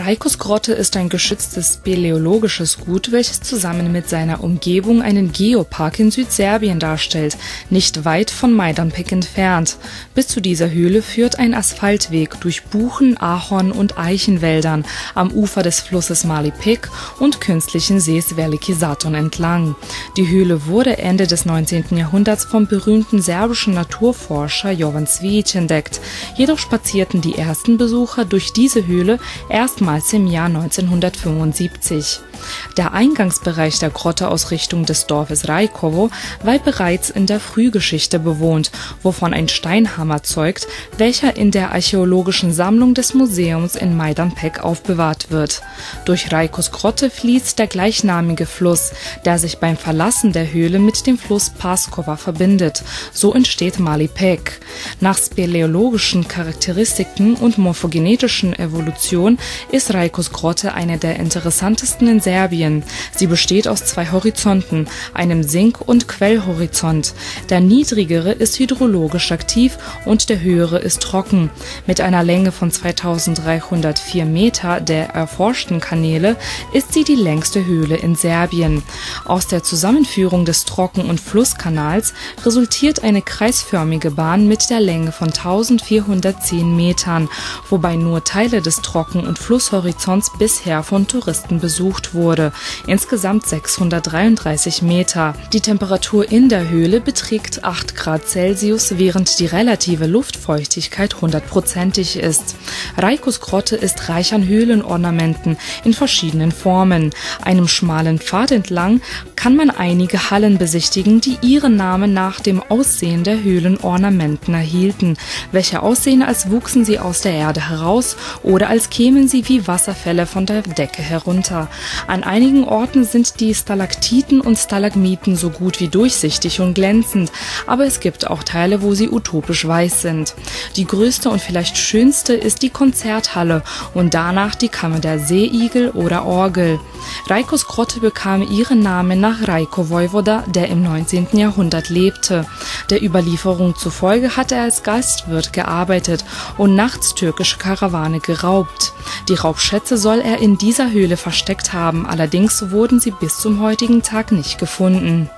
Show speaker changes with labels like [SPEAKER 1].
[SPEAKER 1] Raikos Grotte ist ein geschütztes speleologisches Gut, welches zusammen mit seiner Umgebung einen Geopark in Südserbien darstellt, nicht weit von Majdanpek entfernt. Bis zu dieser Höhle führt ein Asphaltweg durch Buchen, Ahorn und Eichenwäldern am Ufer des Flusses Mali Pek und künstlichen Sees Veliki Saton entlang. Die Höhle wurde Ende des 19. Jahrhunderts vom berühmten serbischen Naturforscher Jovan Cvijic entdeckt. Jedoch spazierten die ersten Besucher durch diese Höhle erst erstmals im Jahr 1975. Der Eingangsbereich der Grotte aus Richtung des Dorfes Rajkovo war bereits in der Frühgeschichte bewohnt, wovon ein Steinhammer zeugt, welcher in der archäologischen Sammlung des Museums in Majdanpek aufbewahrt wird. Durch Rajkos Grotte fließt der gleichnamige Fluss, der sich beim Verlassen der Höhle mit dem Fluss Paskova verbindet. So entsteht Malipek. Nach speleologischen Charakteristiken und morphogenetischen Evolution ist Rajkos Grotte eine der interessantesten in Serbien. Sie besteht aus zwei Horizonten, einem Sink- und Quellhorizont. Der niedrigere ist hydrologisch aktiv und der höhere ist trocken. Mit einer Länge von 2304 Meter der erforschten Kanäle ist sie die längste Höhle in Serbien. Aus der Zusammenführung des Trocken- und Flusskanals resultiert eine kreisförmige Bahn mit der Länge von 1410 Metern, wobei nur Teile des Trocken- und Flusshorizonts bisher von Touristen besucht wurde, insgesamt 633 Meter. Die Temperatur in der Höhle beträgt 8 Grad Celsius, während die relative Luftfeuchtigkeit hundertprozentig ist. Raikos Grotte ist reich an Höhlenornamenten in verschiedenen Formen. Einem schmalen Pfad entlang kann man einige Hallen besichtigen, die ihren Namen nach dem Aussehen der Höhlenornamenten erhielten, welche aussehen, als wuchsen sie aus der Erde heraus oder als kämen sie wie Wasserfälle von der Decke herunter. An einigen Orten sind die Stalaktiten und Stalagmiten so gut wie durchsichtig und glänzend, aber es gibt auch Teile, wo sie utopisch weiß sind. Die größte und vielleicht schönste ist die Konzerthalle und danach die Kammer der Seeigel oder Orgel. Raikos Grotte bekam ihren Namen nach Raiko Vojvoda, der im 19. Jahrhundert lebte. Der Überlieferung zufolge hat er als Gastwirt gearbeitet und nachts türkische Karawane geraubt. Die Raubschätze soll er in dieser Höhle versteckt haben, allerdings wurden sie bis zum heutigen Tag nicht gefunden